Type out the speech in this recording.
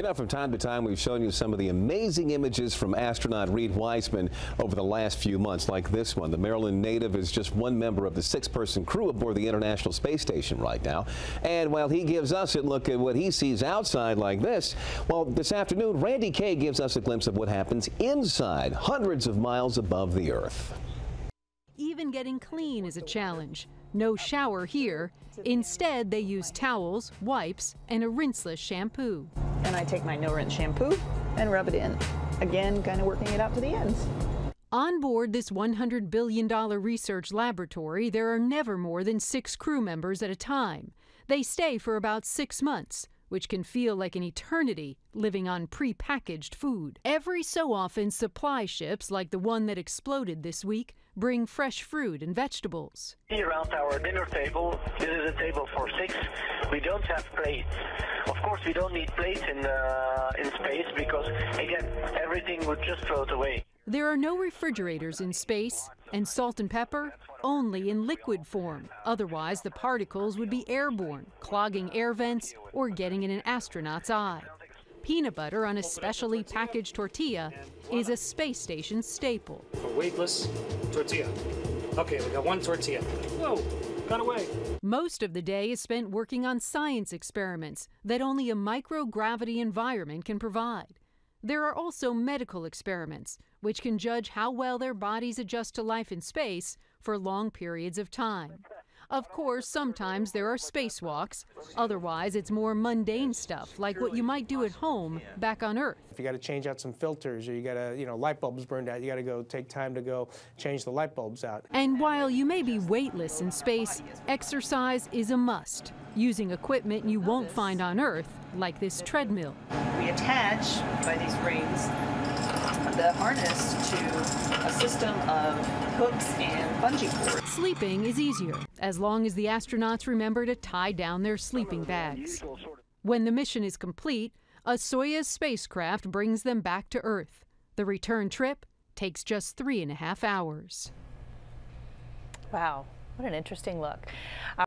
You know, from time to time, we've shown you some of the amazing images from astronaut Reid Wiseman over the last few months, like this one. The Maryland native is just one member of the six-person crew aboard the International Space Station right now. And while he gives us a look at what he sees outside like this, well, this afternoon, Randi Kaye gives us a glimpse of what happens inside, hundreds of miles above the Earth. Even getting clean is a challenge. No shower here. Instead, they use towels, wipes, and a rinseless shampoo. And I take my no rinse shampoo and rub it in. Again, kind of working it out to the ends. On board this $100 billion research laboratory, there are never more than six crew members at a time. They stay for about six months, which can feel like an eternity living on prepackaged food. Every so often, supply ships, like the one that exploded this week, bring fresh fruit and vegetables. Around our dinner table, this is a table for six. We don't have plates. Of course, we don't need plates in uh, in space because again, everything would just float away. There are no refrigerators in space, and salt and pepper only in liquid form. Otherwise, the particles would be airborne, clogging air vents or getting in an astronaut's eye. Peanut butter on a specially packaged tortilla is a space station staple. A weightless tortilla. Okay, we got one tortilla. Whoa, got away. Most of the day is spent working on science experiments that only a microgravity environment can provide. There are also medical experiments, which can judge how well their bodies adjust to life in space for long periods of time. Of course, sometimes there are spacewalks. Otherwise, it's more mundane stuff, like what you might do at home back on Earth. If you got to change out some filters or you got to, you know, light bulbs burned out, you got to go take time to go change the light bulbs out. And while you may be weightless in space, exercise is a must, using equipment you won't find on Earth, like this treadmill. We attach by these rings the harness to a system of hooks and bungee cords. Sleeping is easier, as long as the astronauts remember to tie down their sleeping bags. When the mission is complete, a Soyuz spacecraft brings them back to Earth. The return trip takes just three and a half hours. Wow, what an interesting look.